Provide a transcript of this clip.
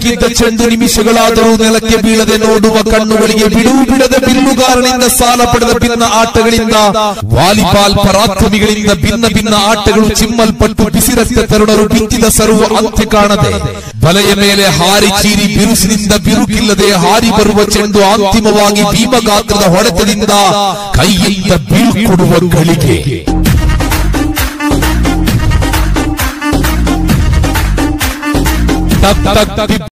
ಕಿದ್ದ ಚೆಂಡು ನಿಮಿಷಗಳಾದರೂ ನೆಲಕ್ಕೆ ಬೀಳದೆ ನೋಡುವ ಕಣ್ಣುಗಳಿಗೆ ಬಿಡುವು ಬಿಡದ ಬಿಲ್ಲುಗಾರನಿಂದ ಸಾಲ ಪಡೆದ ಭಿನ್ನ ಆಟಗಳಿಂದ ವಾಲಿಬಾಲ್ ಪರಾಕ್ರಮಿಗಳಿಂದ ಭಿನ್ನ ಭಿನ್ನ ಆಟಗಳು ಚಿಮ್ಮಲ್ಪಟ್ಟು ಬಿಸಿರಸ್ತೆ ತರುಣರು ಬಿತ್ತಿದ ಸರ್ವ ಅಂತ್ಯ ಕಾಣದೆ. ಬಲೆಯ ಮೇಲೆ ಹಾರಿ ಚೀರಿ ಬಿರುಸಿನಿಂದ ಬಿರುಕಿಲ್ಲದೆ ಹಾರಿ ಬರುವ ಚೆಂಡು ಅಂತಿಮವಾಗಿ ಭೀಮಗಾತ್ರದ ಹೊಡೆತದಿಂದ ಕೈಯಿಂದ ಬೀಳ್ಕೊಡುವ ಗಳಿಗೆ. ಟಕ್